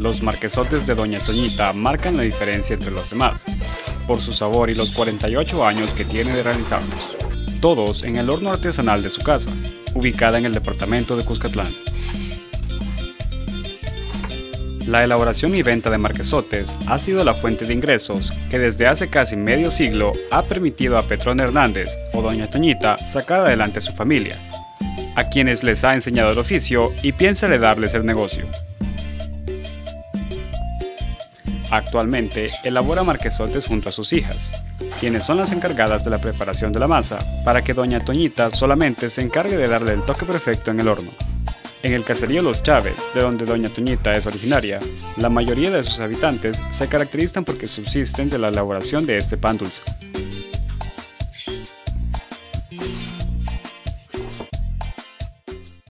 Los marquesotes de Doña Toñita marcan la diferencia entre los demás, por su sabor y los 48 años que tiene de realizarlos, todos en el horno artesanal de su casa, ubicada en el departamento de Cuscatlán. La elaboración y venta de marquesotes ha sido la fuente de ingresos que desde hace casi medio siglo ha permitido a Petrón Hernández o Doña Toñita sacar adelante a su familia, a quienes les ha enseñado el oficio y piensa heredarles el negocio. Actualmente elabora marquesotes junto a sus hijas, quienes son las encargadas de la preparación de la masa, para que Doña Toñita solamente se encargue de darle el toque perfecto en el horno. En el caserío Los Chávez, de donde Doña Toñita es originaria, la mayoría de sus habitantes se caracterizan porque subsisten de la elaboración de este pan dulce.